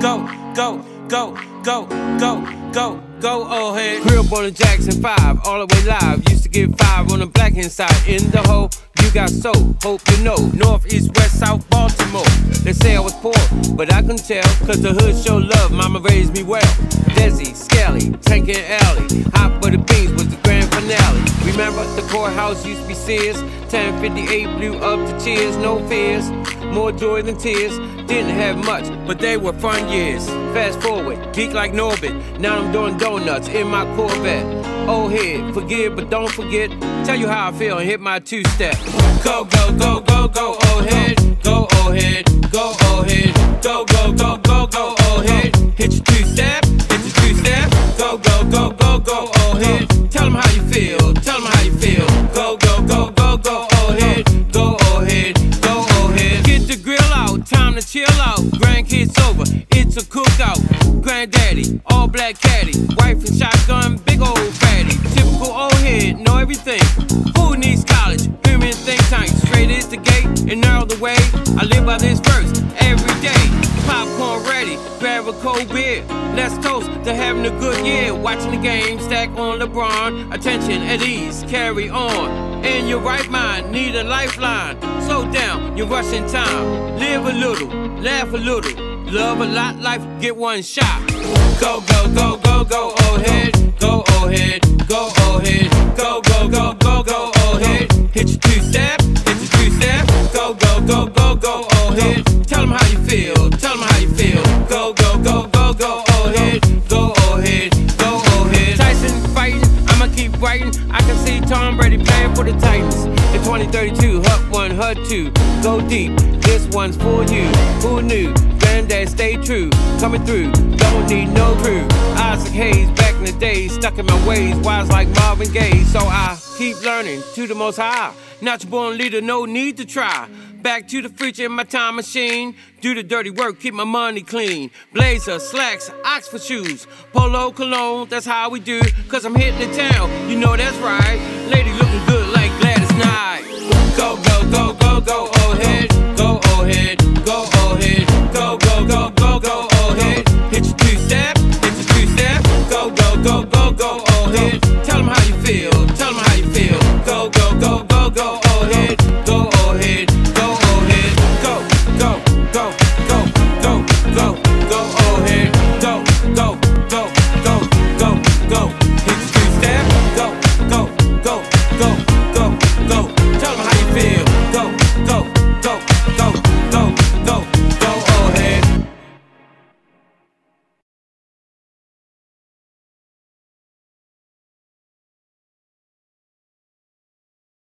go, go, go, go, go, go, go, oh, old head. Grew up on the Jackson 5, all the way live. Used to get five on the black hand side. In the hole, you got soul, hope you know. North, east, west, south, Baltimore. They say I was poor, but I can tell. Cause the hood show love, mama raised me well. Desi, Scally, Tank and Alley. Hot for the beans was the grand finale. Remember the courthouse used to be Sears. 1058 blew up the cheers, no fears. More joy than tears. Didn't have much, but they were fun years. Fast forward, geek like Norbit. Now I'm doing donuts in my Corvette. Old head, forgive but don't forget. Tell you how I feel and hit my two step. Go, go, go, go, go, old head. Go, old head. Go, old head. Go, go, go, go, go, old head. Hit your two step. Hit your two step. Go, go, go, go, go, old head. Tell them how you feel. Tell them how you feel. Go, go, go, go, it's a cookout. Granddaddy, all black caddy. Wife and shotgun, big old fatty. Typical old head, know everything. Who needs college? Human think tank. Straight is the gate and narrow the way. I live by this verse every day. Popcorn ready, grab a cold beer. Let's toast to having a good year. Watching the game, stack on LeBron. Attention at ease, carry on. In your right mind, need a lifeline. Slow down, you're rushing time. Live a little, laugh a little. Love a lot, life, get one shot. Go, go, go, go, go, old head. Go, old head. Go, old head. Go, go, go, go, go, old head. Hit your two step. Hit your two step. Go, go, go, go, go, old head. Tell them how you feel. Tell them how you feel. Go, go, go, go, go, old head. Go, old head. Go, old head. Tyson fighting, I'ma keep writing. I can see Tom Brady playing for the Titans. In 2032, Hut 1, Hut 2, go deep. This one's for you. Who knew? Stay true. Coming through, don't need no crew. Isaac Hayes, back in the day, stuck in my ways, wise like Marvin Gaye. So I keep learning to the most high. Natural born leader, no need to try. Back to the future in my time machine. Do the dirty work, keep my money clean. Blazer, slacks, Oxford shoes, polo cologne, that's how we do. Cause I'm hitting the town, you know that's right. Lady looking good like Gladys Knight.